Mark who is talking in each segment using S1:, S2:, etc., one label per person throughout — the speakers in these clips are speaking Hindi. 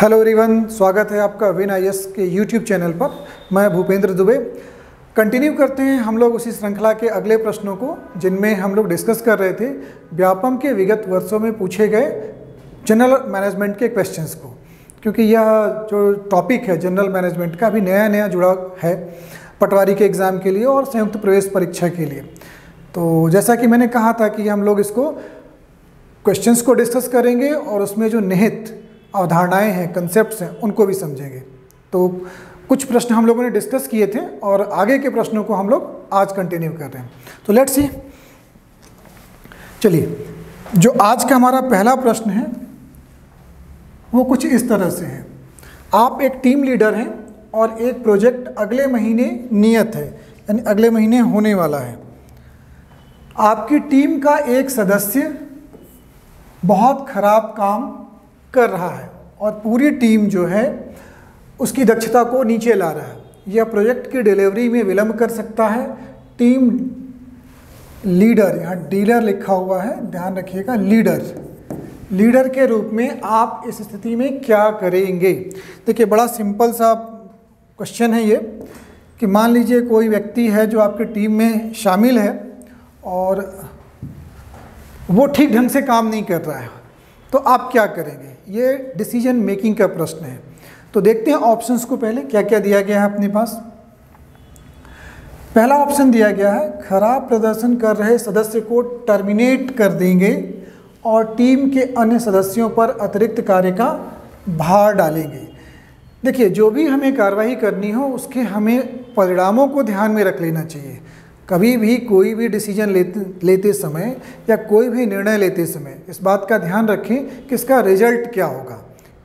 S1: हेलो एवरीवन स्वागत है आपका विन आई के यूट्यूब चैनल पर। मैं भूपेंद्र दुबे। कंटिन्यू करते हैं हम लोग उसी श्रृंखला के अगले प्रश्नों को, जिनमें हम लोग डिस्कस कर रहे थे व्यापम के विगत वर्षों में पूछे गए जनरल मैनेजमेंट के क्वेश्चंस को। क्योंकि यह जो टॉपिक है जनरल मैनेजमेंट का अभी नया नया जुड़ा है पटवारी के एग्ज़ाम के लिए और संयुक्त प्रवेश परीक्षा के लिए। तो जैसा कि मैंने कहा था कि हम लोग इसको क्वेश्चंस को डिस्कस करेंगे और उसमें जो निहित अवधारणाएँ हैं कंसेप्ट हैं, उनको भी समझेंगे। तो कुछ प्रश्न हम लोगों ने डिस्कस किए थे और आगे के प्रश्नों को हम लोग आज कंटिन्यू कर रहे हैं। तो लेट्स सी चलिए, जो आज का हमारा पहला प्रश्न है, वो कुछ इस तरह से है। आप एक टीम लीडर हैं और एक प्रोजेक्ट अगले महीने नियत है, यानी अगले महीने होने वाला है। आपकी टीम का एक सदस्य, बहुत खराब काम कर रहा है और पूरी टीम जो है उसकी दक्षता को नीचे ला रहा है। यह प्रोजेक्ट की डिलीवरी में विलंब कर सकता है। टीम लीडर, यहाँ डीलर लिखा हुआ है, ध्यान रखिएगा, लीडर। लीडर के रूप में आप इस स्थिति में क्या करेंगे? देखिए, बड़ा सिंपल सा क्वेश्चन है ये कि मान लीजिए कोई व्यक्ति है जो आपकी टीम में शामिल है और वो ठीक ढंग से काम नहीं कर रहा है तो आप क्या करेंगे? ये डिसीज़न मेकिंग का प्रश्न है। तो देखते हैं ऑप्शंस को पहले क्या क्या दिया गया है अपने पास। पहला ऑप्शन दिया गया है, खराब प्रदर्शन कर रहे सदस्य को टर्मिनेट कर देंगे और टीम के अन्य सदस्यों पर अतिरिक्त कार्य का भार डालेंगे। देखिए, जो भी हमें कार्रवाई करनी हो, उसके हमें परिणामों को ध्यान में रख लेना चाहिए। कभी भी कोई भी डिसीज़न लेते लेते समय या कोई भी निर्णय लेते समय इस बात का ध्यान रखें कि इसका रिज़ल्ट क्या होगा।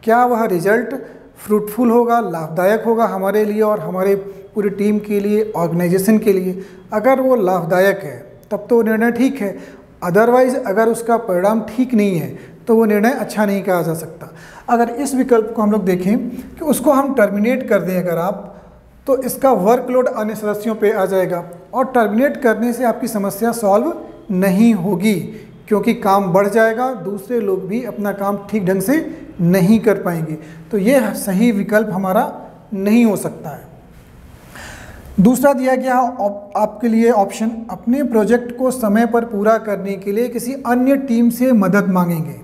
S1: क्या वह रिज़ल्ट फ्रूटफुल होगा, लाभदायक होगा हमारे लिए और हमारे पूरी टीम के लिए ऑर्गेनाइजेशन के लिए? अगर वो लाभदायक है, तब तो निर्णय ठीक है। अदरवाइज़ अगर उसका परिणाम ठीक नहीं है तो वो निर्णय अच्छा नहीं कहा जा सकता। अगर इस विकल्प को हम लोग देखें कि उसको हम टर्मिनेट कर दें अगर आप तो इसका वर्कलोड अन्य सदस्यों पे आ जाएगा और टर्मिनेट करने से आपकी समस्या सॉल्व नहीं होगी, क्योंकि काम बढ़ जाएगा, दूसरे लोग भी अपना काम ठीक ढंग से नहीं कर पाएँगे। तो ये सही विकल्प हमारा नहीं हो सकता है। दूसरा दिया गया आपके लिए ऑप्शन अपने प्रोजेक्ट को समय पर पूरा करने के लिए किसी अन्य टीम से मदद मांगेंगे।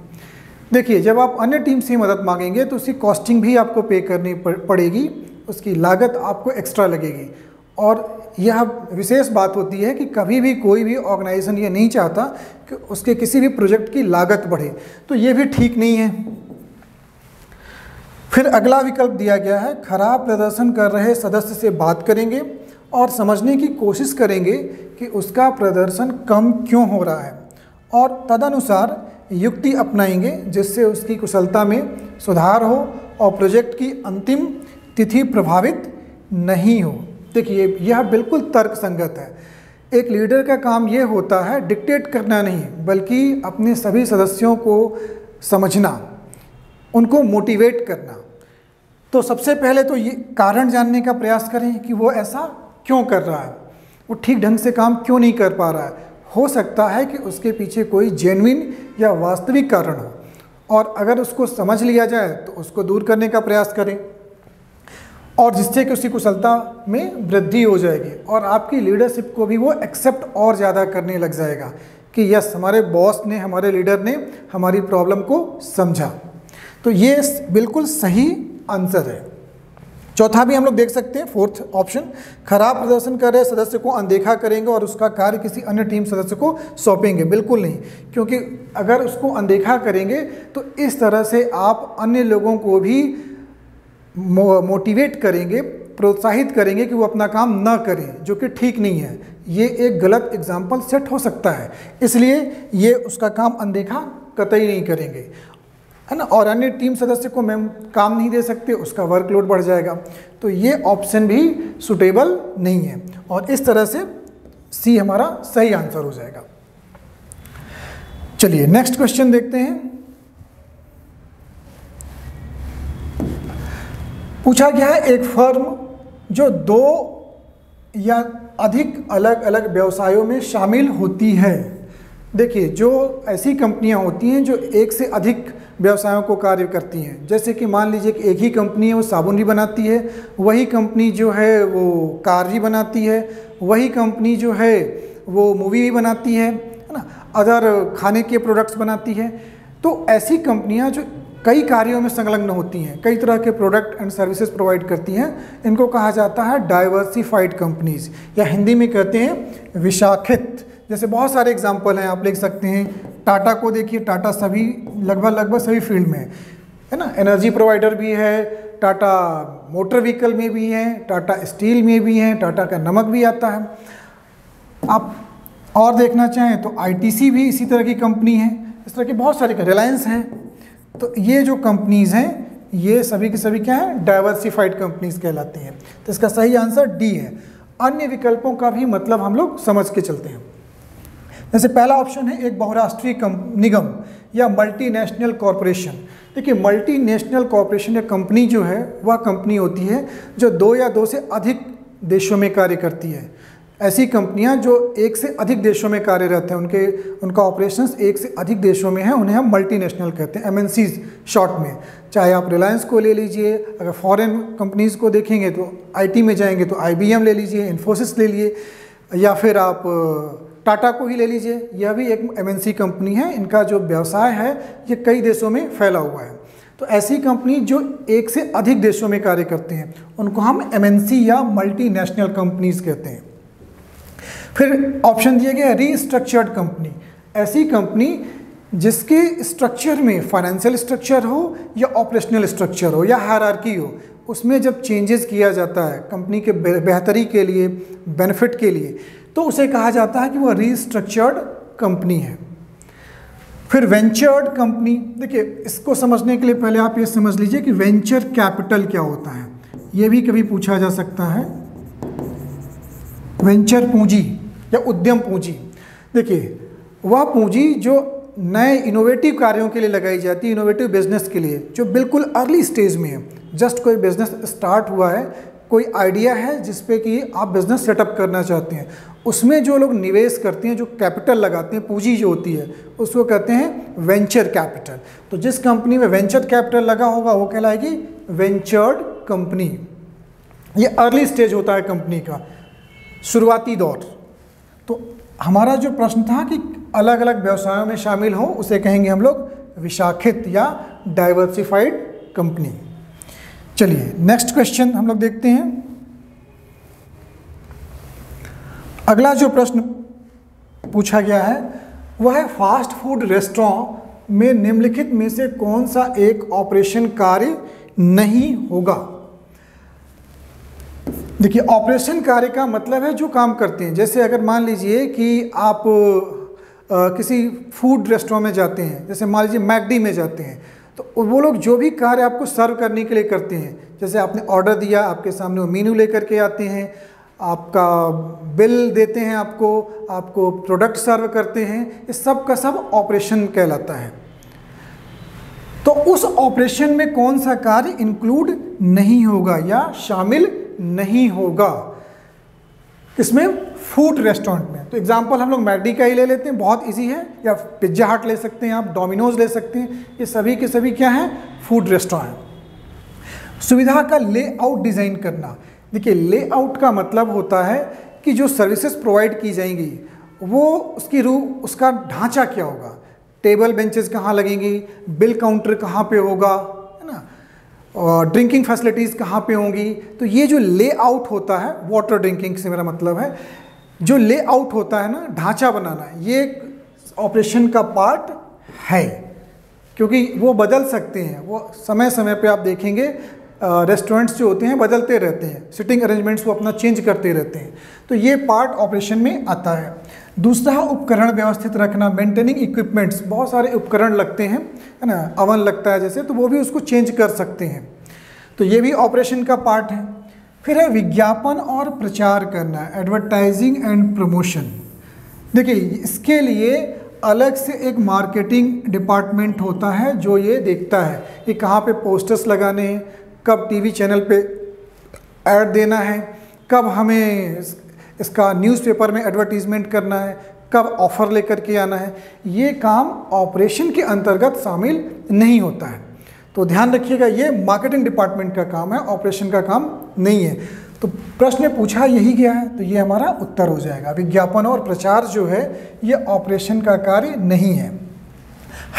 S1: देखिए, जब आप अन्य टीम से मदद मांगेंगे तो उसकी कॉस्टिंग भी आपको पे करनी पड़ेगी। उसकी लागत आपको एक्स्ट्रा लगेगी। और यह विशेष बात होती है कि कभी भी कोई भी ऑर्गेनाइजेशन ये नहीं चाहता कि उसके किसी भी प्रोजेक्ट की लागत बढ़े। तो ये भी ठीक नहीं है। फिर अगला विकल्प दिया गया है, खराब प्रदर्शन कर रहे सदस्य से बात करेंगे और समझने की कोशिश करेंगे कि उसका प्रदर्शन कम क्यों हो रहा है। और तदनुसार युक्ति अपनाएँगे, जिससे उसकी कुशलता में सुधार हो और प्रोजेक्ट की अंतिम तिथि प्रभावित नहीं हो। देखिए यह बिल्कुल तर्क संगत है। एक लीडर का काम ये होता है, डिक्टेट करना नहीं, बल्कि अपने सभी सदस्यों को समझना, उनको मोटिवेट करना। तो सबसे पहले तो ये कारण जानने का प्रयास करें कि वो ऐसा क्यों कर रहा है। वो ठीक ढंग से काम क्यों नहीं कर पा रहा है। हो सकता है कि उसके पीछे कोई जेनविन या वास्तविक कारण हो। और अगर उसको समझ लिया जाए तो उसको दूर करने का प्रयास करें। और जिससे कि उसकी कुशलता में वृद्धि हो जाएगी और आपकी लीडरशिप को भी वो एक्सेप्ट और ज़्यादा करने लग जाएगा कि यस हमारे बॉस ने, हमारे लीडर ने हमारी प्रॉब्लम को समझा। तो ये बिल्कुल सही आंसर है। चौथा भी हम लोग देख सकते हैं फोर्थ ऑप्शन खराब प्रदर्शन कर रहे सदस्य को अनदेखा करेंगे और उसका कार्य किसी अन्य टीम सदस्य को सौंपेंगे। बिल्कुल नहीं, क्योंकि अगर उसको अनदेखा करेंगे तो इस तरह से आप अन्य लोगों को भी मोटिवेट करेंगे, प्रोत्साहित करेंगे कि वो अपना काम ना करें, जो कि ठीक नहीं है। ये एक गलत एग्ज़ाम्पल सेट हो सकता है। इसलिए ये उसका काम अनदेखा कतई नहीं करेंगे। है ना? और अन्य टीम सदस्य को मैम काम नहीं दे सकते, उसका वर्कलोड बढ़ जाएगा। तो ये ऑप्शन भी सुटेबल नहीं है। और इस तरह से सी हमारा सही आंसर हो जाएगा। चलिए नेक्स्ट क्वेश्चन देखते हैं। पूछा गया है एक फर्म जो दो या अधिक अलग अलग व्यवसायों में शामिल होती है। देखिए, जो ऐसी कंपनियाँ होती हैं जो एक से अधिक व्यवसायों को कार्य करती हैं। जैसे कि मान लीजिए कि एक ही कंपनी है, वो साबुन भी बनाती है, वही कंपनी जो है, वो कार भी बनाती है, वही कंपनी जो है, वो मूवी भी बनाती है है ना? अदर खाने के प्रोडक्ट्स बनाती है। तो ऐसी कंपनियाँ जो कई कार्यों में संलग्न होती हैं, कई तरह के प्रोडक्ट एंड सर्विसेज़ प्रोवाइड करती हैं। इनको कहा जाता है डाइवर्सिफाइड कंपनीज़ या हिंदी में कहते हैं विशाखित। जैसे बहुत सारे एग्ज़ाम्पल हैं, आप लिख सकते हैं, टाटा को देखिए, टाटा सभी, लगभग लगभग सभी फ़ील्ड में है ना? एनर्जी प्रोवाइडर भी है, टाटा मोटर व्हीकल में भी है, टाटा स्टील में भी है, टाटा का नमक भी आता है। आप और देखना चाहें तो आईटीसी भी इसी तरह की कंपनी है। इस तरह की बहुत सारी रिलायंस हैं। तो ये जो कंपनीज़ हैं, ये सभी की सभी क्या है? डाइवर्सिफाइड कंपनीज़ कहलाती हैं। तो इसका सही आंसर डी है। अन्य विकल्पों का भी मतलब हम लोग समझ के चलते हैं। जैसे पहला ऑप्शन है एक बहुराष्ट्रीय निगम या मल्टीनेशनल कॉरपोरेशन देखिए मल्टीनेशनल कॉरपोरेशन या कंपनी जो है, वह कंपनी होती है जो दो या दो से अधिक देशों में कार्य करती है। ऐसी कंपनियाँ जो एक से अधिक देशों में कार्यरत हैं, उनके, उनका ऑपरेशंस एक से अधिक देशों में है, उन्हें हम मल्टीनेशनल कहते हैं एम शॉर्ट में। चाहे आप रिलायंस को ले लीजिए, अगर फॉरेन कंपनीज़ को देखेंगे तो आईटी में जाएँगे तो आईबीएम ले लीजिए इन्फोसिस ले लिए, या फिर आप टाटा को ही ले लीजिए, यह भी एक एमएनसी कंपनी है, इनका जो व्यवसाय है, ये कई देशों में फैला हुआ है। तो ऐसी कंपनी जो एक से अधिक देशों में कार्य करते हैं, उनको हम एमएनसी या मल्टीनेशनल कंपनीज़ कहते हैं। फिर ऑप्शन दिया गया रीस्ट्रक्चर्ड कंपनी ऐसी कंपनी जिसके स्ट्रक्चर में फाइनेंशियल स्ट्रक्चर हो या ऑपरेशनल स्ट्रक्चर हो या हायरार्की हो, उसमें जब चेंजेस किया जाता है कंपनी के बेहतरी के लिए बेनिफिट के लिए तो उसे कहा जाता है कि वह रीस्ट्रक्चर्ड कंपनी है। फिर वेंचर्ड कंपनी देखिए, इसको समझने के लिए पहले आप ये समझ लीजिए कि वेंचर कैपिटल क्या होता है। ये भी कभी पूछा जा सकता है। वेंचर पूंजी। या उद्यम पूंजी। देखिए, वह पूंजी जो नए इनोवेटिव कार्यों के लिए लगाई जाती है इनोवेटिव बिज़नेस के लिए, जो बिल्कुल अर्ली स्टेज में है। जस्ट कोई बिज़नेस स्टार्ट हुआ है, कोई आइडिया है जिस पे कि आप बिज़नेस सेटअप करना चाहते हैं। उसमें जो लोग निवेश करते हैं, जो कैपिटल लगाते हैं, पूंजी जो होती है, उसको कहते हैं वेंचर कैपिटल तो जिस कंपनी में वेंचर कैपिटल लगा होगा, वो कहलाएगी वेंचर्ड कंपनी ये अर्ली स्टेज होता है कंपनी का। शुरुआती दौर। तो हमारा जो प्रश्न था कि अलग अलग व्यवसायों में शामिल हो, उसे कहेंगे हम लोग विशाखित या डाइवर्सिफाइड कंपनी चलिए नेक्स्ट क्वेश्चन हम लोग देखते हैं। अगला जो प्रश्न पूछा गया है, वह है फास्ट फ़ूड रेस्टोरेंट में निम्नलिखित में से कौन सा एक ऑपरेशन कार्य नहीं होगा? देखिए ऑपरेशन कार्य का मतलब है जो काम करते हैं। जैसे अगर मान लीजिए कि आप आ, किसी फ़ूड रेस्टोरेंट में जाते हैं जैसे मान लीजिए मैकडी में जाते हैं तो वो लोग जो भी कार्य आपको सर्व करने के लिए करते हैं जैसे आपने ऑर्डर दिया आपके सामने वो मीनू लेकर के आते हैं आपका बिल देते हैं आपको आपको प्रोडक्ट सर्व करते हैं इस सब का सब ऑपरेशन कहलाता है। तो उस ऑपरेशन में कौन सा कार्य इंक्लूड नहीं होगा या शामिल नहीं होगा। किसमें फ़ूड रेस्टोरेंट में। तो एग्जांपल हम लोग मैडी का ही ले लेते हैं, बहुत इजी है। या पिज़्ज़ा हट ले सकते हैं आप डोमिनोज ले सकते हैं। ये सभी के सभी क्या हैं? फ़ूड रेस्टोरेंट सुविधा का लेआउट डिज़ाइन करना। देखिए लेआउट का मतलब होता है कि जो सर्विसेज़ प्रोवाइड की जाएँगी, वो उसकी रू, उसका ढांचा क्या होगा? टेबल बेंचेस कहाँ लगेंगी? बिल काउंटर कहाँ पे होगा? और ड्रिंकिंग फैसिलिटीज़ कहाँ पे होंगी? तो ये जो लेआउट होता है वाटर ड्रिंकिंग से मेरा मतलब है, जो लेआउट होता है ना, ढांचा बनाना, ये ऑपरेशन का पार्ट है। क्योंकि वो बदल सकते हैं, वो समय समय पे आप देखेंगे रेस्टोरेंट्स जो होते हैं, बदलते रहते हैं। सिटिंग अरेंजमेंट्स वो अपना चेंज करते रहते हैं। तो ये पार्ट ऑपरेशन में आता है। दूसरा उपकरण व्यवस्थित रखना मेंटेनिंग इक्विपमेंट्स बहुत सारे उपकरण लगते हैं, है ना, अवन लगता है जैसे तो वो भी उसको चेंज कर सकते हैं। तो ये भी ऑपरेशन का पार्ट है। फिर है विज्ञापन और प्रचार करना एडवर्टाइजिंग एंड प्रमोशन देखिए, इसके लिए अलग से एक मार्केटिंग डिपार्टमेंट होता है जो ये देखता है कि कहाँ पे पोस्टर्स लगाने हैं, कब टीवी चैनल पे ऐड देना है, कब हमें इसका न्यूज़पेपर में एडवर्टीज़मेंट करना है, कब ऑफ़र लेकर के आना है, ये काम ऑपरेशन के अंतर्गत शामिल नहीं होता है। तो ध्यान रखिएगा, ये मार्केटिंग डिपार्टमेंट का काम है ऑपरेशन का काम नहीं है। तो प्रश्न पूछा यही गया है तो ये हमारा उत्तर हो जाएगा। विज्ञापन और प्रचार जो है, ये ऑपरेशन का कार्य नहीं है।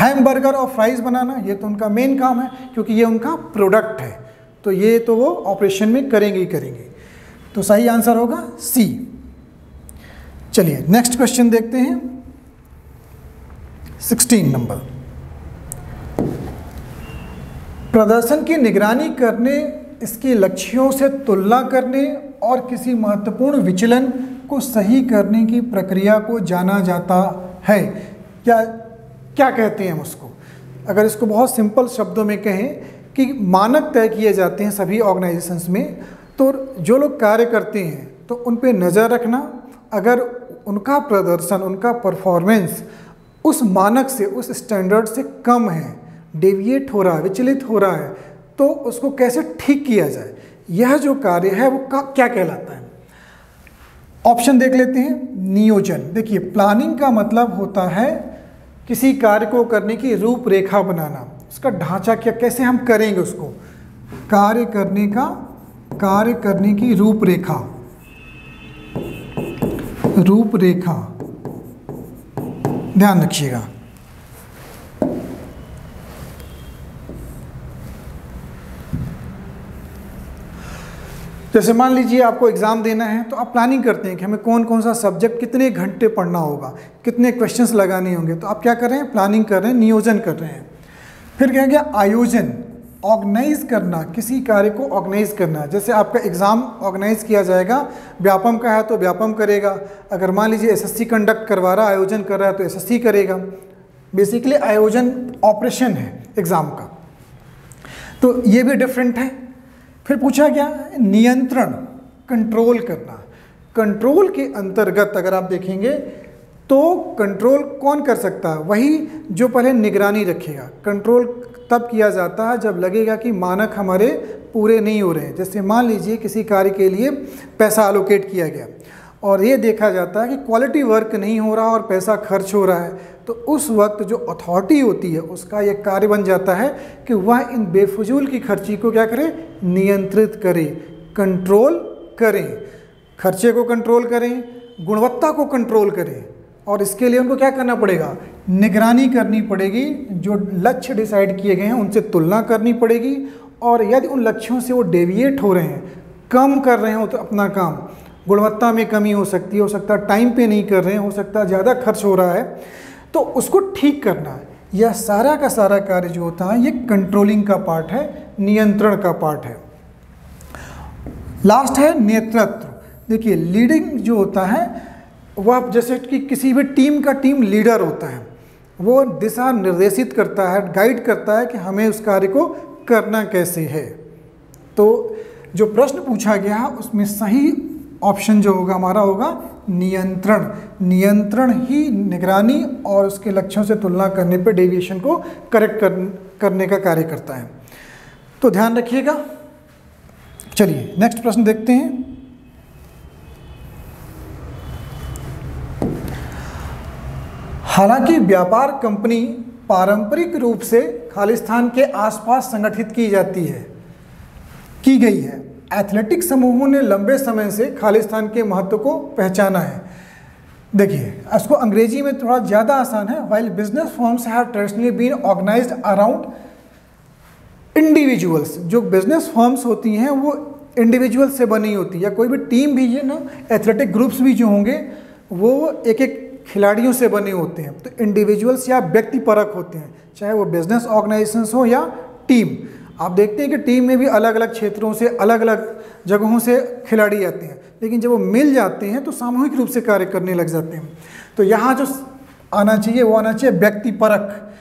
S1: हैमबर्गर और फ्राइज़ बनाना, ये तो उनका मेन काम है, क्योंकि ये उनका प्रोडक्ट है। तो ये तो वो ऑपरेशन में करेंगे ही करेंगे। तो सही आंसर होगा सी चलिए नेक्स्ट क्वेश्चन देखते हैं। सिक्सटीन नंबर प्रदर्शन की निगरानी करने, इसके लक्ष्यों से तुलना करने और किसी महत्वपूर्ण विचलन को सही करने की प्रक्रिया को जाना जाता है। या क्या कहते हैं हम उसको? अगर इसको बहुत सिंपल शब्दों में कहें कि मानक तय किए जाते हैं सभी ऑर्गेनाइजेशंस में तो जो लोग कार्य करते हैं तो उन पर नज़र रखना अगर उनका प्रदर्शन उनका परफॉर्मेंस उस मानक से उस स्टैंडर्ड से कम है डेविएट हो रहा है विचलित हो रहा है तो उसको कैसे ठीक किया जाए? यह जो कार्य है वो का, क्या कहलाता है? ऑप्शन देख लेते हैं नियोजन। देखिए प्लानिंग का मतलब होता है किसी कार्य को करने की रूपरेखा बनाना। उसका ढांचा क्या कैसे हम करेंगे उसको? कार्य करने का कार्य करने की रूपरेखा। रूपरेखा। ध्यान रखिएगा। जैसे मान लीजिए आपको एग्ज़ाम देना है तो आप प्लानिंग करते हैं कि हमें कौन कौन सा सब्जेक्ट कितने घंटे पढ़ना होगा, कितने क्वेश्चंस लगाने होंगे तो आप क्या कर रहे हैं? प्लानिंग कर रहे हैं, नियोजन कर रहे हैं। फिर क्या गया आयोजन। ऑर्गेनाइज करना, किसी कार्य को ऑर्गेनाइज करना। जैसे आपका एग्ज़ाम ऑर्गेनाइज किया जाएगा, व्यापम का है तो व्यापम करेगा। अगर मान लीजिए एसएससी कंडक्ट करवा रहा, आयोजन कर रहा है तो एसएससी करेगा। बेसिकली आयोजन ऑपरेशन है एग्ज़ाम का। तो ये भी डिफरेंट है। फिर पूछा गया, नियंत्रण कंट्रोल करना। कंट्रोल के अंतर्गत अगर आप देखेंगे तो कंट्रोल कौन कर सकता? है वही जो पहले निगरानी रखेगा। कंट्रोल तब किया जाता है जब लगेगा कि मानक हमारे पूरे नहीं हो रहे हैं। जैसे मान लीजिए किसी कार्य के लिए पैसा अलोकेट किया गया। और ये देखा जाता है कि क्वालिटी वर्क नहीं हो रहा और पैसा खर्च हो रहा है। तो उस वक्त जो अथॉरिटी होती है, उसका ये कार्य बन जाता है कि वह इन बेफजूल की खर्ची को क्या करे? नियंत्रित करे। कंट्रोल करें। खर्चे को कंट्रोल करें। गुणवत्ता को कंट्रोल करें। और इसके लिए उनको क्या करना पड़ेगा? निगरानी करनी पड़ेगी। जो लक्ष्य डिसाइड किए गए हैं, उनसे तुलना करनी पड़ेगी और यदि उन लक्ष्यों से वो डेविएट हो रहे हैं, कम कर रहे हो तो अपना काम। गुणवत्ता में कमी हो सकती है, हो सकता है टाइम पे नहीं कर रहे हैं, हो सकता है ज़्यादा खर्च हो रहा है। तो उसको ठीक करना है। यह सारा का सारा कार्य जो होता है, ये कंट्रोलिंग का पार्ट है, नियंत्रण का पार्ट है। लास्ट है नेतृत्व। देखिए लीडिंग जो होता है वह जैसे कि किसी भी टीम का टीम लीडर होता है वो दिशा निर्देशित करता है गाइड करता है कि हमें उस कार्य को करना कैसे है। तो जो प्रश्न पूछा गया है उसमें सही ऑप्शन जो होगा हमारा होगा नियंत्रण। नियंत्रण ही निगरानी और उसके लक्ष्यों से तुलना करने पर डेविएशन को करेक्ट कर, करने का कार्य करता है। तो ध्यान रखिएगा। चलिए नेक्स्ट प्रश्न देखते हैं। हालाँकि व्यापार कंपनी पारंपरिक रूप से खालिस्तान के आसपास संगठित की जाती है, की गई है। एथलेटिक समूहों ने लंबे समय से खालिस्तान के महत्व को पहचाना है। देखिए, इसको अंग्रेज़ी में थोड़ा ज़्यादा आसान है। While business forms have traditionally been organised around individuals जो बिज़नेस फॉर्म्स होती हैं, वो इंडिविजुअल से बनी होती है। या कोई भी टीम भी है ना एथलेटिक ग्रुप्स भी जो होंगे, वो एक एक खिलाड़ियों से बने होते हैं तो इंडिविजुअल्स या व्यक्ति परक होते हैं, चाहे वो बिज़नेस ऑर्गेनाइजेशन हो या टीम आप देखते हैं कि टीम में भी अलग अलग क्षेत्रों से अलग अलग जगहों से खिलाड़ी आते हैं, लेकिन जब वो मिल जाते हैं तो सामूहिक रूप से कार्य करने लग जाते हैं। तो यहाँ जो आना चाहिए, वो आना चाहिए व्यक्ति परक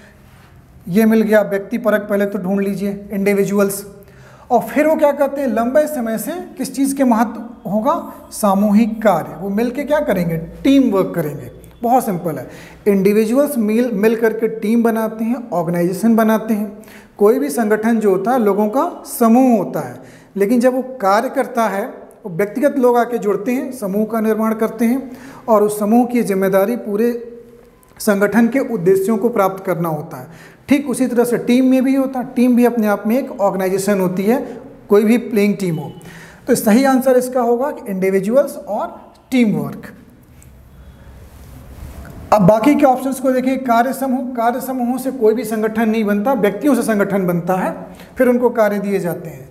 S1: ये मिल गया व्यक्ति परक पहले तो ढूंढ लीजिए इंडिविजुअल्स और फिर वो क्या करते हैं, लंबे समय से किस चीज़ के महत्व होगा? सामूहिक कार्य। वो मिल के क्या करेंगे? टीम वर्क करेंगे। बहुत सिंपल है। इंडिविजुअल्स मिल मिल करके टीम बनाते हैं ऑर्गेनाइजेशन बनाते हैं। कोई भी संगठन जो होता है, लोगों का समूह होता है। लेकिन जब वो कार्य करता है, वो व्यक्तिगत लोग आके जुड़ते हैं, समूह का निर्माण करते हैं और उस समूह की ज़िम्मेदारी पूरे संगठन के उद्देश्यों को प्राप्त करना होता है। ठीक उसी तरह से टीम में भी होता है टीम भी अपने आप में एक ऑर्गेनाइजेशन होती है, कोई भी प्लेइंग टीम हो। तो सही आंसर इसका होगा कि इंडिविजुअल्स और टीम वर्क अब बाकी के ऑप्शंस को देखिए कार्य समूह, कार्य समूहों से कोई भी संगठन नहीं बनता, व्यक्तियों से संगठन बनता है, फिर उनको कार्य दिए जाते हैं।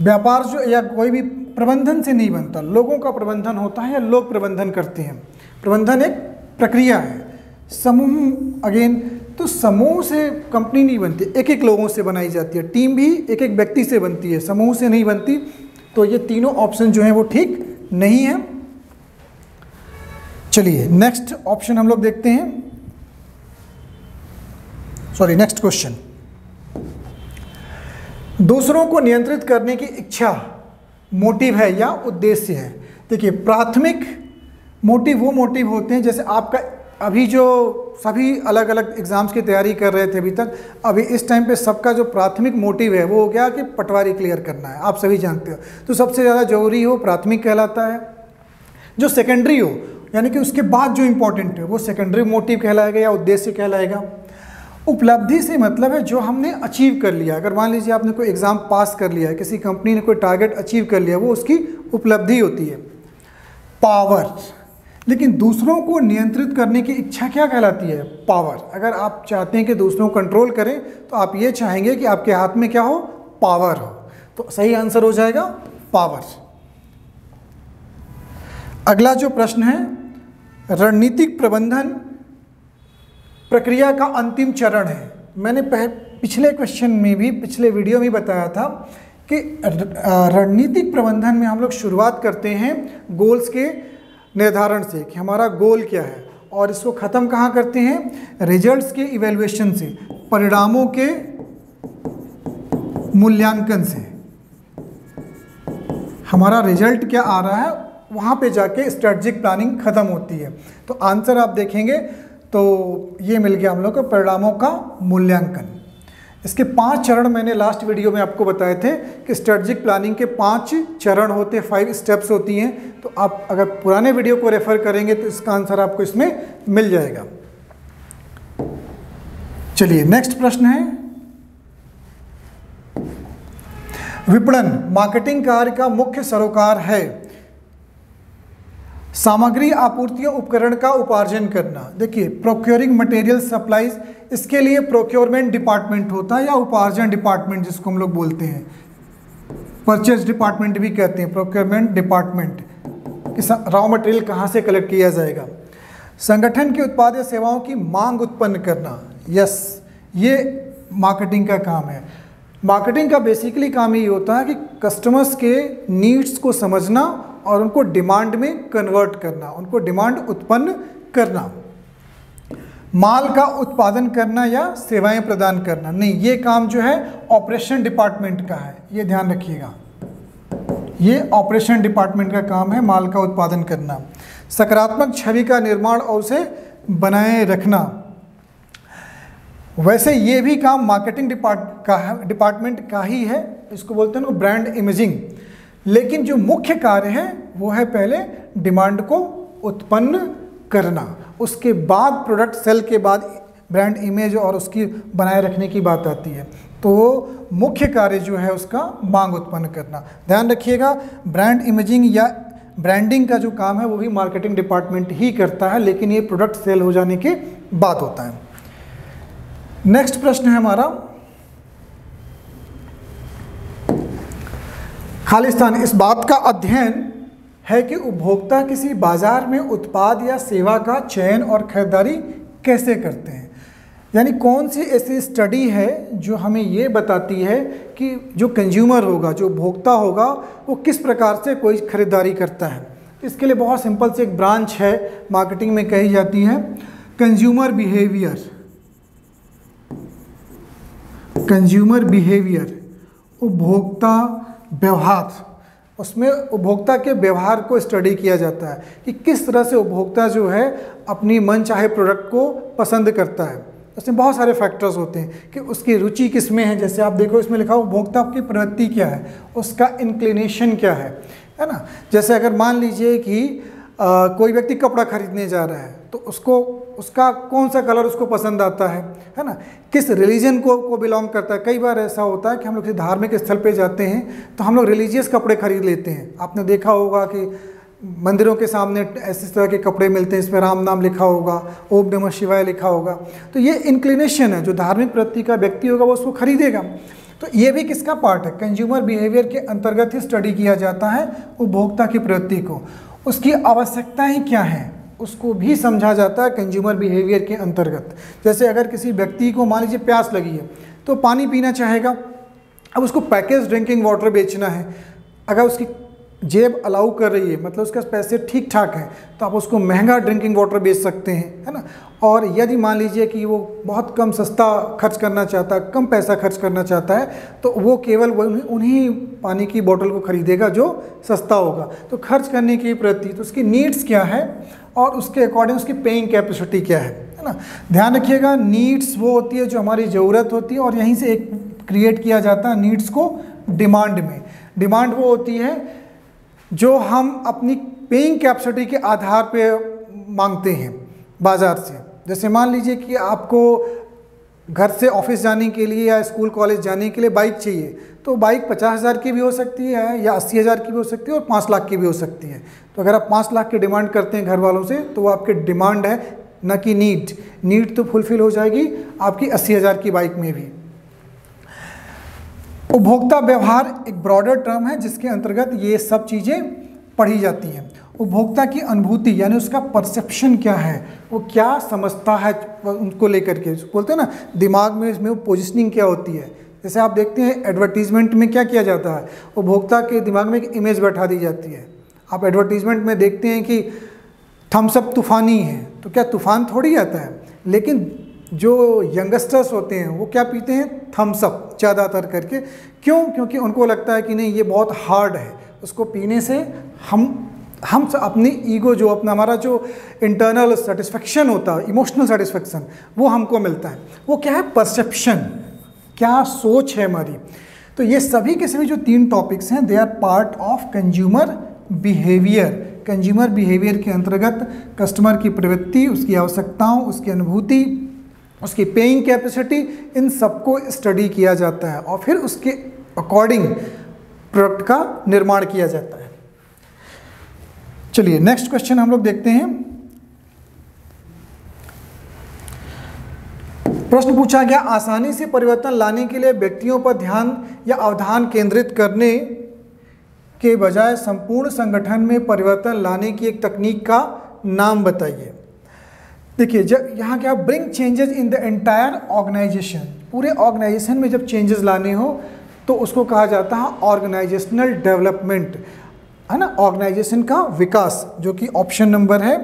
S1: व्यापार जो, या कोई भी प्रबंधन से नहीं बनता, लोगों का प्रबंधन होता है या लोग प्रबंधन करते हैं। प्रबंधन एक प्रक्रिया है। समूह अगेन तो समूह से कंपनी नहीं बनती एक एक लोगों से बनाई जाती है। टीम भी एक एक व्यक्ति से बनती है, समूह से नहीं बनती तो ये तीनों ऑप्शन जो हैं वो ठीक नहीं है। चलिए नेक्स्ट ऑप्शन हम लोग देखते हैं। सॉरी नेक्स्ट क्वेश्चन दूसरों को नियंत्रित करने की इच्छा मोटिव है या उद्देश्य है? देखिए, प्राथमिक मोटिव वो मोटिव होते हैं जैसे आपका अभी जो सभी अलग अलग एग्ज़ाम्स की तैयारी कर रहे थे अभी तक, अभी इस टाइम पे सबका जो प्राथमिक मोटिव है वो हो गया कि पटवारी क्लियर करना है। आप सभी जानते हो। तो सबसे ज़्यादा ज़रूरी हो प्राथमिक कहलाता है। जो सेकेंडरी हो यानी कि उसके बाद जो इम्पोर्टेंट है, वो सेकेंडरी मोटिव कहलाएगा या उद्देश्य कहलाएगा। उपलब्धि से मतलब है जो हमने अचीव कर लिया। अगर मान लीजिए आपने कोई एग्ज़ाम पास कर लिया है, किसी कंपनी ने कोई टारगेट अचीव कर लिया, वो उसकी उपलब्धि होती है। पावर लेकिन दूसरों को नियंत्रित करने की इच्छा क्या कहलाती है? पावर अगर आप चाहते हैं कि दूसरों को कंट्रोल करें तो आप ये चाहेंगे कि आपके हाथ में क्या हो? पावर हो। तो सही आंसर हो जाएगा पावर अगला जो प्रश्न है रणनीतिक प्रबंधन प्रक्रिया का अंतिम चरण है। मैंने पह, पिछले क्वेश्चन में भी पिछले वीडियो में बताया था कि रणनीतिक प्रबंधन में हम लोग शुरुआत करते हैं गोल्स के निर्धारण से कि हमारा गोल क्या है और इसको ख़त्म कहाँ करते हैं? रिजल्ट्स के इवेल्युएशन से परिणामों के मूल्यांकन से। हमारा रिज़ल्ट क्या आ रहा है? वहाँ पे जाके स्ट्रेटजिक प्लानिंग ख़त्म होती है। तो आंसर आप देखेंगे तो ये मिल गया हम लोग को परिणामों का मूल्यांकन। इसके पाँच चरण मैंने लास्ट वीडियो में आपको बताए थे कि स्ट्रेटजिक प्लानिंग के पाँच चरण होते हैं फाइव स्टेप्स होती हैं। तो आप अगर पुराने वीडियो को रेफर करेंगे तो इसका आंसर आपको इसमें मिल जाएगा। चलिए नेक्स्ट प्रश्न है। विपणन मार्केटिंग कार्य का मुख्य सरोकार है। सामग्री आपूर्ति उपकरण का उपार्जन करना। देखिए प्रोक्योरिंग मटेरियल सप्लाईज इसके लिए प्रोक्योरमेंट डिपार्टमेंट होता है या उपार्जन डिपार्टमेंट जिसको हम लोग बोलते हैं। परचेज डिपार्टमेंट भी कहते हैं प्रोक्योरमेंट डिपार्टमेंट रॉ मटेरियल कहाँ से कलेक्ट किया जाएगा? संगठन के उत्पाद या सेवाओं की मांग उत्पन्न करना। यस ये मार्केटिंग का काम है। मार्केटिंग का बेसिकली काम ये होता है कि कस्टमर्स के नीड्स को समझना और उनको डिमांड में कन्वर्ट करना, उनको डिमांड उत्पन्न करना। माल का उत्पादन करना या सेवाएँ प्रदान करना। नहीं, ये काम जो है ऑपरेशन डिपार्टमेंट का है, ये ध्यान रखिएगा। ये ऑपरेशन डिपार्टमेंट का काम है माल का उत्पादन करना। सकारात्मक छवि का निर्माण और उसे बनाए रखना। वैसे ये भी काम मार्केटिंग डिपार्ट का डिपार्टमेंट का ही है, इसको बोलते हैं ब्रांड इमेजिंग। लेकिन जो मुख्य कार्य है, वो है पहले डिमांड को उत्पन्न करना। उसके बाद प्रोडक्ट सेल के बाद ब्रांड इमेज और उसकी बनाए रखने की बात आती है। तो मुख्य कार्य जो है, उसका मांग उत्पन्न करना। ध्यान रखिएगा ब्रांड इमेजिंग या ब्रांडिंग का जो काम है, वो भी मार्केटिंग डिपार्टमेंट ही करता है, लेकिन ये प्रोडक्ट सेल हो जाने के बाद होता है। नेक्स्ट प्रश्न है हमारा खालिस्तान, इस बात का अध्ययन है कि उपभोक्ता किसी बाज़ार में उत्पाद या सेवा का चयन और खरीदारी कैसे करते हैं। यानी कौन सी ऐसी स्टडी है जो हमें ये बताती है कि जो कंज्यूमर होगा, जो उपभोक्ता होगा, वो किस प्रकार से कोई खरीदारी करता है। इसके लिए बहुत सिंपल से एक ब्रांच है, मार्केटिंग में कही जाती है। Consumer behaviour. Consumer behaviour. उपभोक्ता व्यवहार। उसमें उपभोक्ता के व्यवहार को स्टडी किया जाता है कि किस तरह से उपभोक्ता जो है अपनी मन चाहे प्रोडक्ट को पसंद करता है। उसमें बहुत सारे फैक्टर्स होते हैं कि उसकी रुचि किसमें है। जैसे आप देखो इसमें लिखा उपभोक्ता की प्रवृत्ति क्या है उसका इंक्लिनेशन क्या है है ना? जैसे अगर मान लीजिए कि आ, कोई व्यक्ति कपड़ा खरीदने जा रहा है तो उसको, उसका कौन सा कलर उसको पसंद आता है? है ना? किस रिलीजन को को बिलोंग करता है? कई बार ऐसा होता है कि हम लोग किसी धार्मिक स्थल पे जाते हैं तो हम लोग रिलीजियस कपड़े खरीद लेते हैं। आपने देखा होगा कि मंदिरों के सामने ऐसे तरह के कपड़े मिलते हैं, इसमें राम नाम लिखा होगा, ओम नमः शिवाय लिखा होगा। तो ये इंक्लिनेशन है, जो धार्मिक प्रति का व्यक्ति होगा, वो उसको खरीदेगा। तो ये भी किसका पार्ट है? कंज्यूमर बिहेवियर के अंतर्गत ही स्टडी किया जाता है उपभोक्ता की प्रवृत्ति को। उसकी आवश्यकताएँ क्या हैं? उसको भी समझा जाता है कंज्यूमर बिहेवियर के अंतर्गत। जैसे अगर किसी व्यक्ति को मान लीजिए प्यास लगी है तो पानी पीना चाहेगा, अब उसको पैकेज ड्रिंकिंग वाटर बेचना है। अगर उसकी जेब अलाउ कर रही है मतलब उसके पैसे ठीक ठाक हैं तो आप उसको महँगा ड्रिंकिंग वाटर बेच सकते हैं, है ना? और यदि मान लीजिए कि वो बहुत कम सस्ता खर्च करना चाहता है, कम पैसा खर्च करना चाहता है तो वो केवल उन्हीं पानी की बोतल को खरीदेगा जो सस्ता होगा। तो खर्च करने के प्रति तो उसकी नीड्स क्या है? और उसके अकॉर्डिंग उसकी पेइंग कैपेसिटी क्या है? है ना? ध्यान रखिएगा नीड्स वो होती है जो हमारी ज़रूरत होती है और यहीं से एक क्रिएट किया जाता है नीड्स को डिमांड में। डिमांड वो होती है जो हम अपनी पेइंग कैपेसिटी के आधार पे मांगते हैं बाज़ार से। जैसे मान लीजिए कि आपको घर से ऑफ़िस जाने के लिए या स्कूल, कॉलेज जाने के लिए बाइक चाहिए तो बाइक पचास हज़ार की भी हो सकती है या अस्सी हज़ार की भी हो सकती है और पाँच लाख की भी हो सकती है। तो अगर आप पाँच लाख की डिमांड करते हैं घर वालों से तो वो आपकी डिमांड है, न कि नीड। नीड तो फुलफिल हो जाएगी आपकी अस्सी हज़ार की बाइक में भी। उपभोक्ता व्यवहार एक ब्रॉडर टर्म है जिसके अंतर्गत ये सब चीज़ें पढ़ी जाती हैं। उपभोक्ता की अनुभूति, यानी उसका परसेप्शन क्या है, वो क्या समझता है, उनको लेकर के। बोलते हैं ना, दिमाग में इसमें पोजिशनिंग क्या होती है? जैसे आप देखते हैं एडवर्टीजमेंट में क्या किया जाता है? उपभोक्ता के दिमाग में एक इमेज बैठा दी जाती है। आप एडवर्टीजमेंट में देखते हैं कि थम्सअप तूफ़ानी है तो क्या तूफ़ान थोड़ी आता है? लेकिन जो यंगस्टर्स होते हैं, वो क्या पीते हैं? थम्सअप ज़्यादातर करके। क्यों? क्योंकि उनको लगता है कि नहीं, ये बहुत हार्ड है। उसको पीने से हम हम अपनी ईगो जो, अपना हमारा जो इंटरनल सेटिस्फेक्शन होता है इमोशनल सेटिस्फेक्शन वो हमको मिलता है। वो क्या है? परसेप्शन क्या सोच है हमारी? तो ये सभी के सभी जो तीन टॉपिक्स हैं they are part of consumer behaviour consumer behaviour के अंतर्गत कस्टमर की प्रवृत्ति, उसकी आवश्यकताओं, उसकी अनुभूति, उसकी पेइंग कैपेसिटी इन सबको स्टडी किया जाता है और फिर उसके अकॉर्डिंग प्रोडक्ट का निर्माण किया जाता है। चलिए नेक्स्ट क्वेश्चन हम लोग देखते हैं। प्रश्न पूछा गया, आसानी से परिवर्तन लाने के लिए व्यक्तियों पर ध्यान या अवधान केंद्रित करने के बजाय संपूर्ण संगठन में परिवर्तन लाने की एक तकनीक का नाम बताइए। देखिए, जब यहाँ क्या bring changes in the entire organisation पूरे ऑर्गेनाइजेशन में जब चेंजेस लाने हो तो उसको कहा जाता है ऑर्गेनाइजेशनल डेवलपमेंट है ना? ऑर्गेनाइजेशन का विकास, जो कि ऑप्शन नंबर है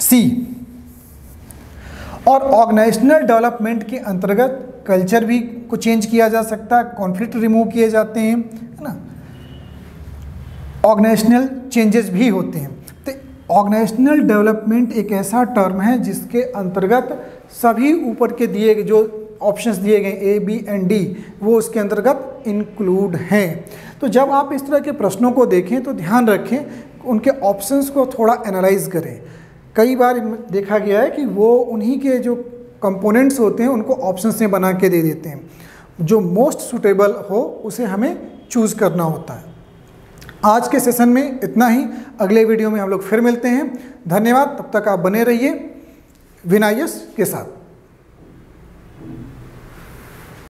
S1: सी और ऑर्गेनाइजेशनल डेवलपमेंट के अंतर्गत कल्चर भी को चेंज किया जा सकता है कॉन्फ्लिक्ट रिमूव किए जाते हैं, है ना? ऑर्गेनाइजेशनल चेंजेस भी होते हैं। तो ऑर्गेनाइजेशनल डेवलपमेंट एक ऐसा टर्म है जिसके अंतर्गत सभी ऊपर के दिए गए, जो ऑप्शंस दिए गए ए बी एंड डी वो उसके अंतर्गत इंक्लूड हैं। तो जब आप इस तरह के प्रश्नों को देखें तो ध्यान रखें, उनके ऑप्शंस को थोड़ा एनालाइज करें। कई बार देखा गया है कि वो उन्हीं के जो कंपोनेंट्स होते हैं, उनको ऑप्शन से बना के दे देते हैं। जो मोस्ट सुटेबल हो, उसे हमें चूज़ करना होता है। आज के सेशन में इतना ही। अगले वीडियो में हम लोग फिर मिलते हैं। धन्यवाद। तब तक आप बने रहिए। विनायस के साथ।